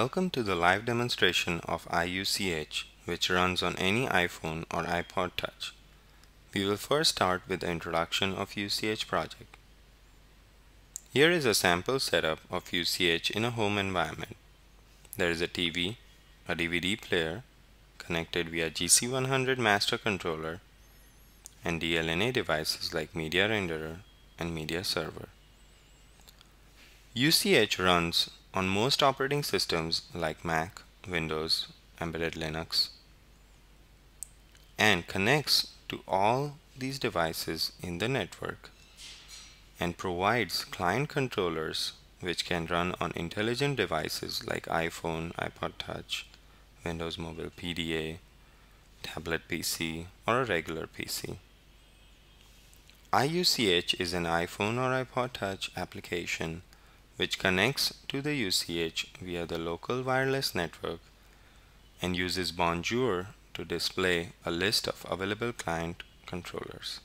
Welcome to the live demonstration of IUCH which runs on any iPhone or iPod Touch. We will first start with the introduction of UCH project. Here is a sample setup of UCH in a home environment. There is a TV, a DVD player, connected via GC100 master controller, and DLNA devices like media renderer and media server. UCH runs on most operating systems like Mac, Windows, Embedded Linux, and connects to all these devices in the network and provides client controllers which can run on intelligent devices like iPhone, iPod Touch, Windows Mobile PDA, tablet PC, or a regular PC. IUCH is an iPhone or iPod Touch application which connects to the UCH via the local wireless network and uses Bonjour to display a list of available client controllers.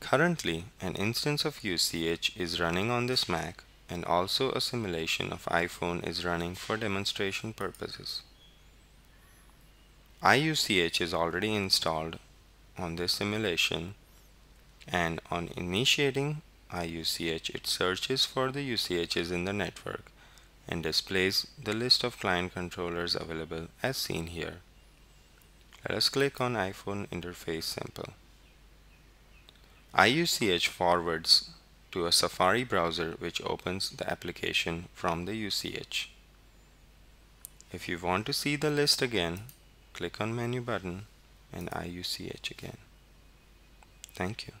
Currently, an instance of UCH is running on this Mac and also a simulation of iPhone is running for demonstration purposes. IUCH is already installed on this simulation and on initiating IUCH, it searches for the UCHs in the network and displays the list of client controllers available as seen here. Let us click on iPhone interface simple. IUCH forwards to a Safari browser which opens the application from the UCH. If you want to see the list again, click on menu button and IUCH again. Thank you.